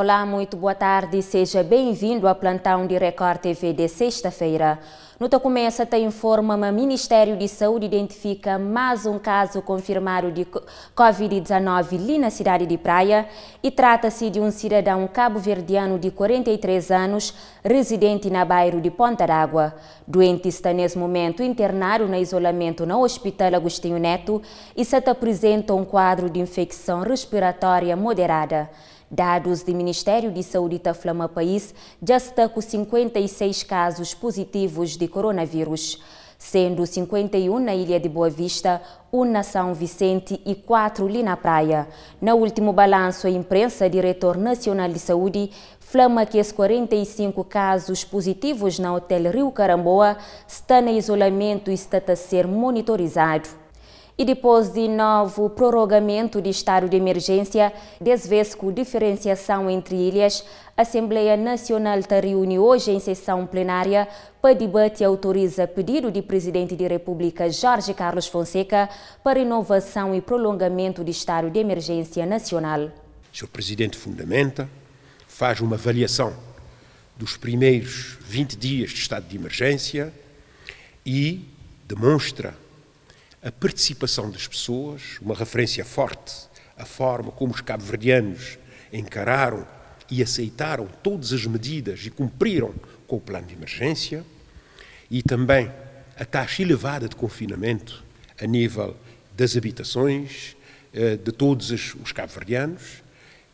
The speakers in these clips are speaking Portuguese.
Olá, muito boa tarde seja bem-vindo ao plantão de Record TV de sexta-feira. No começa te informa o Ministério de Saúde identifica mais um caso confirmado de Covid-19 ali na cidade de Praia e trata-se de um cidadão cabo-verdiano de 43 anos, residente na bairro de Ponta d'Água. Doente está nesse momento internado na isolamento no Hospital Agostinho Neto e se apresenta um quadro de infecção respiratória moderada. Dados do Ministério de Saúde da Flama País já está com 56 casos positivos de coronavírus, sendo 51 na Ilha de Boa Vista, 1 na São Vicente e 4 ali na praia. No último balanço, a imprensa, diretor nacional de saúde, flama que os 45 casos positivos na Hotel Rio Caramboa estão em isolamento e está a ser monitorizado. E depois de novo prorrogamento de estado de emergência, desvez com diferenciação entre ilhas, a Assembleia Nacional está reúne hoje em sessão plenária para debate e autoriza pedido do Presidente da República Jorge Carlos Fonseca para renovação e prolongamento de estado de emergência nacional. Sr. Presidente fundamenta, faz uma avaliação dos primeiros 20 dias de estado de emergência e demonstra a participação das pessoas, uma referência forte à forma como os cabo-verdianos encararam e aceitaram todas as medidas e cumpriram com o plano de emergência, e também a taxa elevada de confinamento a nível das habitações eh, de todos os cabo-verdianos,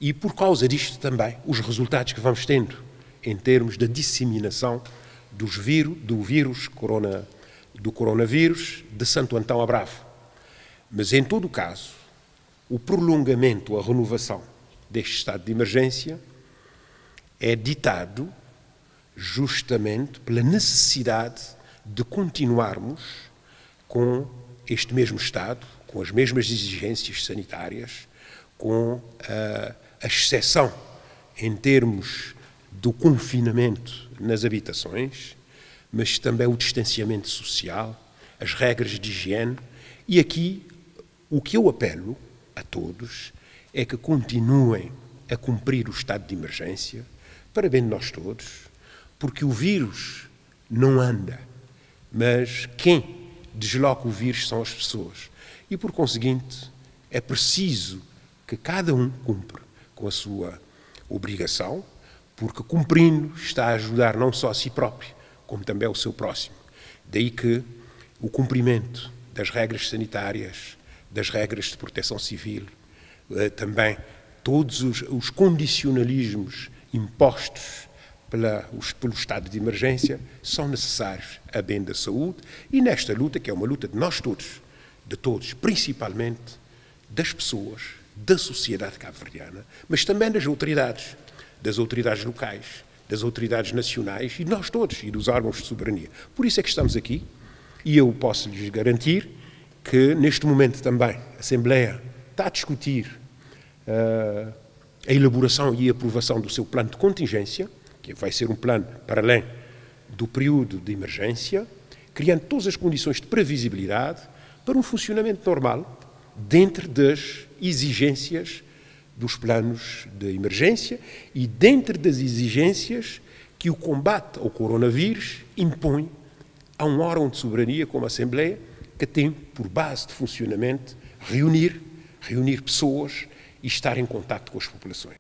e por causa disto também os resultados que vamos tendo em termos da disseminação dos vírus, do vírus corona, do coronavírus de Santo Antão a Bravo. Mas, em todo o caso, o prolongamento, a renovação deste estado de emergência é ditado justamente pela necessidade de continuarmos com este mesmo estado, com as mesmas exigências sanitárias, com a, a exceção em termos do confinamento nas habitações mas também o distanciamento social, as regras de higiene. E aqui o que eu apelo a todos é que continuem a cumprir o estado de emergência, para bem de nós todos, porque o vírus não anda, mas quem desloca o vírus são as pessoas. E por conseguinte, é preciso que cada um cumpra com a sua obrigação, porque cumprindo está a ajudar não só a si próprio, como também o seu próximo. Daí que o cumprimento das regras sanitárias, das regras de proteção civil, eh, também todos os, os condicionalismos impostos pela, os, pelo estado de emergência são necessários a bem da saúde e nesta luta, que é uma luta de nós todos, de todos, principalmente das pessoas, da sociedade cabo-verdiana, mas também das autoridades, das autoridades locais, das autoridades nacionais e nós todos, e dos órgãos de soberania. Por isso é que estamos aqui e eu posso lhes garantir que neste momento também a Assembleia está a discutir uh, a elaboração e a aprovação do seu plano de contingência, que vai ser um plano para além do período de emergência, criando todas as condições de previsibilidade para um funcionamento normal dentro das exigências dos planos de emergência e dentro das exigências que o combate ao coronavírus impõe a um órgão de soberania como a Assembleia, que tem por base de funcionamento reunir, reunir pessoas e estar em contato com as populações.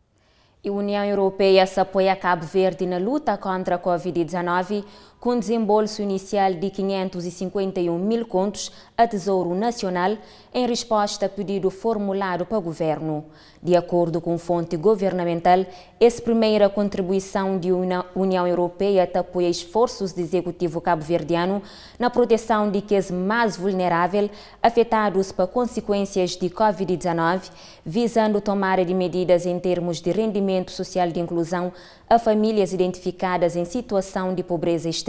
A União Europeia se apoia a Cabo Verde na luta contra a Covid-19 com desembolso inicial de 551 mil contos a Tesouro Nacional em resposta a pedido formulado para o governo. De acordo com fonte governamental, essa primeira contribuição da União Europeia apoia esforços do executivo cabo-verdiano na proteção de que mais vulneráveis afetados por consequências de Covid-19, visando tomar de medidas em termos de rendimento social de inclusão a famílias identificadas em situação de pobreza extrema,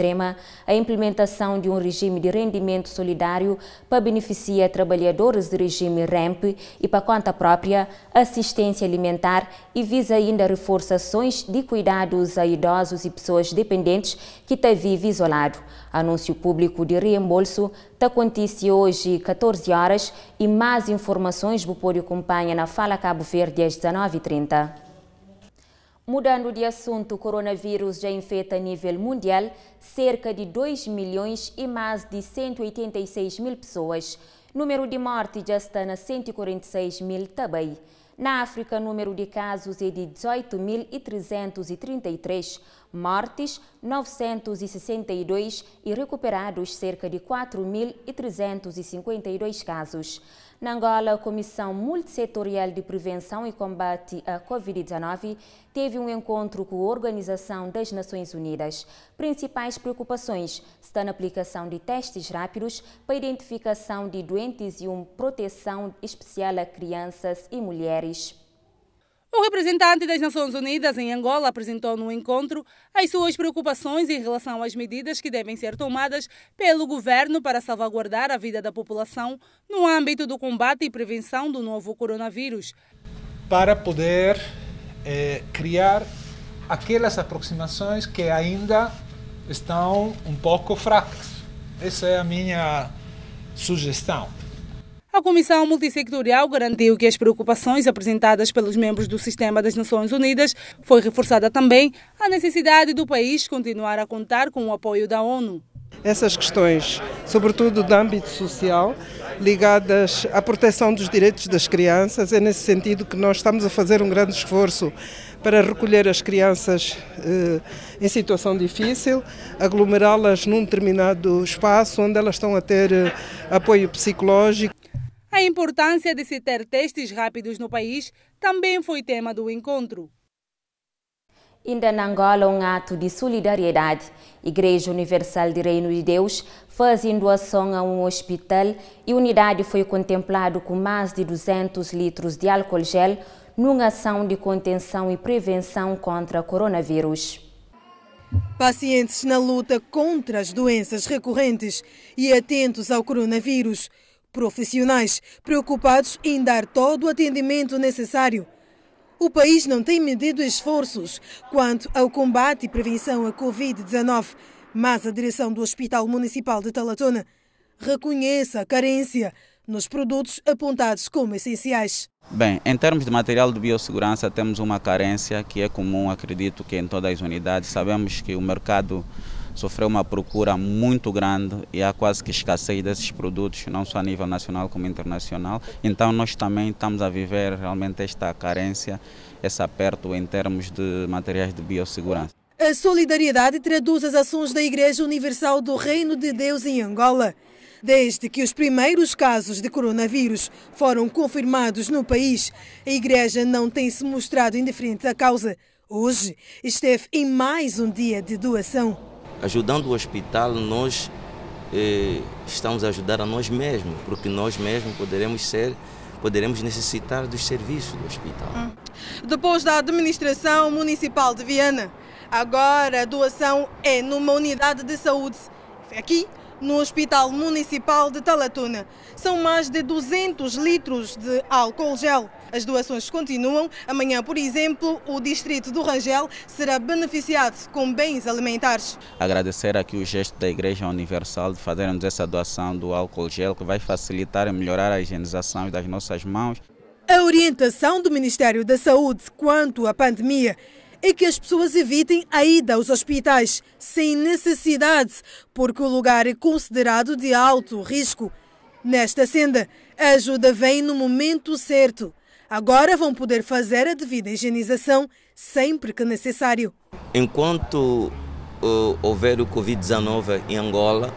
a implementação de um regime de rendimento solidário para beneficiar trabalhadores de regime REMP e para conta própria, assistência alimentar e visa ainda reforçações de cuidados a idosos e pessoas dependentes que estão vivem isolado. Anúncio público de reembolso está acontece hoje 14 horas e mais informações você pode acompanhar na Fala Cabo Verde às 19h30. Mudando de assunto, o coronavírus já infecta a nível mundial cerca de 2 milhões e mais de 186 mil pessoas. Número de mortes já está na 146 mil também. Na África, o número de casos é de 18.333, mortes 962 e recuperados cerca de 4.352 casos. Na Angola, a Comissão Multissetorial de Prevenção e Combate à Covid-19 teve um encontro com a Organização das Nações Unidas. Principais preocupações estão na aplicação de testes rápidos para identificação de doentes e uma proteção especial a crianças e mulheres. O representante das Nações Unidas em Angola apresentou no encontro as suas preocupações em relação às medidas que devem ser tomadas pelo governo para salvaguardar a vida da população no âmbito do combate e prevenção do novo coronavírus. Para poder eh, criar aquelas aproximações que ainda estão um pouco fracas. Essa é a minha sugestão. A Comissão Multissectorial garantiu que as preocupações apresentadas pelos membros do Sistema das Nações Unidas foi reforçada também a necessidade do país continuar a contar com o apoio da ONU. Essas questões, sobretudo do âmbito social, ligadas à proteção dos direitos das crianças, é nesse sentido que nós estamos a fazer um grande esforço para recolher as crianças eh, em situação difícil, aglomerá-las num determinado espaço onde elas estão a ter eh, apoio psicológico. A importância de se ter testes rápidos no país também foi tema do encontro. Ainda na Angola, um ato de solidariedade. Igreja Universal de Reino de Deus fazendo doação a um hospital e a unidade foi contemplado com mais de 200 litros de álcool gel numa ação de contenção e prevenção contra coronavírus. Pacientes na luta contra as doenças recorrentes e atentos ao coronavírus Profissionais preocupados em dar todo o atendimento necessário. O país não tem medido esforços quanto ao combate e prevenção à Covid-19, mas a direção do Hospital Municipal de Talatona reconhece a carência nos produtos apontados como essenciais. Bem, em termos de material de biossegurança, temos uma carência que é comum, acredito que em todas as unidades. Sabemos que o mercado sofreu uma procura muito grande e há quase que escassez desses produtos, não só a nível nacional como internacional. Então nós também estamos a viver realmente esta carência, esse aperto em termos de materiais de biossegurança. A solidariedade traduz as ações da Igreja Universal do Reino de Deus em Angola. Desde que os primeiros casos de coronavírus foram confirmados no país, a Igreja não tem se mostrado indiferente à causa. Hoje esteve em mais um dia de doação ajudando o hospital, nós eh, estamos a ajudar a nós mesmos, porque nós mesmos poderemos ser, poderemos necessitar dos serviços do hospital. Hum. Depois da administração municipal de Viana, agora a doação é numa unidade de saúde. Aqui no Hospital Municipal de Talatuna. São mais de 200 litros de álcool gel. As doações continuam. Amanhã, por exemplo, o distrito do Rangel será beneficiado com bens alimentares. Agradecer aqui o gesto da Igreja Universal de fazermos essa doação do álcool gel que vai facilitar e melhorar a higienização das nossas mãos. A orientação do Ministério da Saúde quanto à pandemia é que as pessoas evitem a ida aos hospitais sem necessidade, porque o lugar é considerado de alto risco. Nesta senda, a ajuda vem no momento certo. Agora vão poder fazer a devida higienização sempre que necessário. Enquanto uh, houver o Covid-19 em Angola,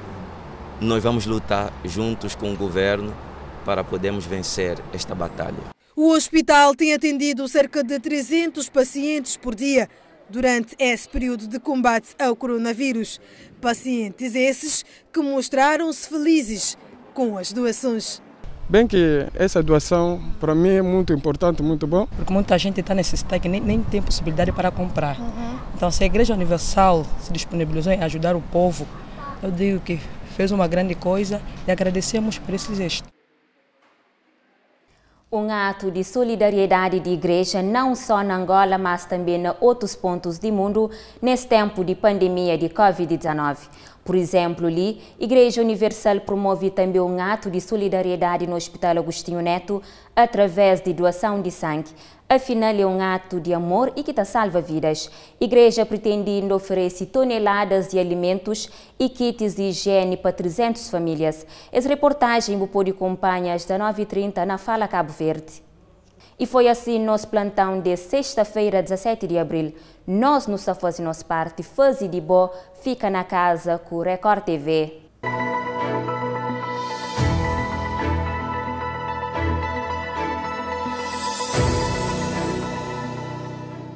nós vamos lutar juntos com o governo para podermos vencer esta batalha. O hospital tem atendido cerca de 300 pacientes por dia durante esse período de combate ao coronavírus. Pacientes esses que mostraram-se felizes com as doações. Bem que essa doação para mim é muito importante, muito bom. Porque muita gente está necessitada que nem, nem tem possibilidade para comprar. Uhum. Então se a Igreja Universal se disponibilizou em ajudar o povo, eu digo que fez uma grande coisa e agradecemos por esse gesto. Um ato de solidariedade de igreja não só na Angola, mas também em outros pontos do mundo nesse tempo de pandemia de Covid-19. Por exemplo, ali, Igreja Universal promove também um ato de solidariedade no Hospital Agostinho Neto através de doação de sangue. Afinal, é um ato de amor e que está salva vidas. Igreja pretendendo oferecer toneladas de alimentos e kits de higiene para 300 famílias. Essa reportagem vou pôr acompanhar às 9h30 na Fala Cabo Verde. E foi assim nosso plantão de sexta-feira, 17 de abril. Nós não só fazemos parte, fazer de boa, fica na casa com o Record TV.